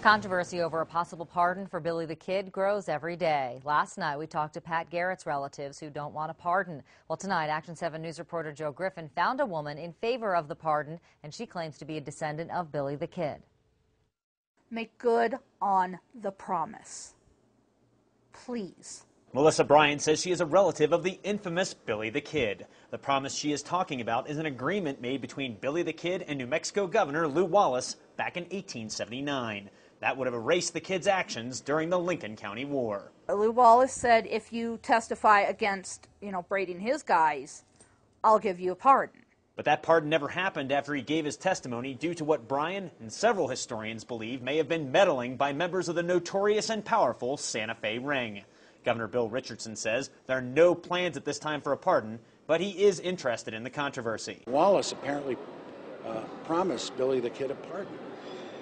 The controversy over a possible pardon for Billy the Kid grows every day. Last night, we talked to Pat Garrett's relatives who don't want a pardon. Well, tonight, Action 7 News reporter Joe Griffin found a woman in favor of the pardon, and she claims to be a descendant of Billy the Kid. Make good on the promise. Please. Melissa Bryan says she is a relative of the infamous Billy the Kid. The promise she is talking about is an agreement made between Billy the Kid and New Mexico Governor Lew Wallace back in 1879. That would have erased the kid's actions during the Lincoln County War. Lew Wallace said if you testify against, you know, braiding his guys, I'll give you a pardon. But that pardon never happened after he gave his testimony due to what Bryan and several historians believe may have been meddling by members of the notorious and powerful Santa Fe Ring. Governor Bill Richardson says there are no plans at this time for a pardon, but he is interested in the controversy. Wallace apparently uh, promised Billy the Kid a pardon.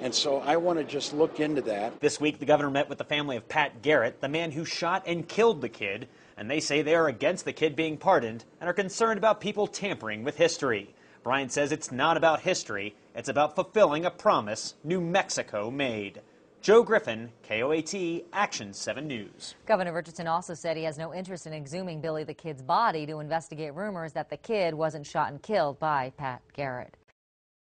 And so I want to just look into that. This week, the governor met with the family of Pat Garrett, the man who shot and killed the kid, and they say they are against the kid being pardoned and are concerned about people tampering with history. Bryan says it's not about history, it's about fulfilling a promise New Mexico made. Joe Griffin, KOAT, Action 7 News. Governor Richardson also said he has no interest in exhuming Billy the Kid's body to investigate rumors that the kid wasn't shot and killed by Pat Garrett.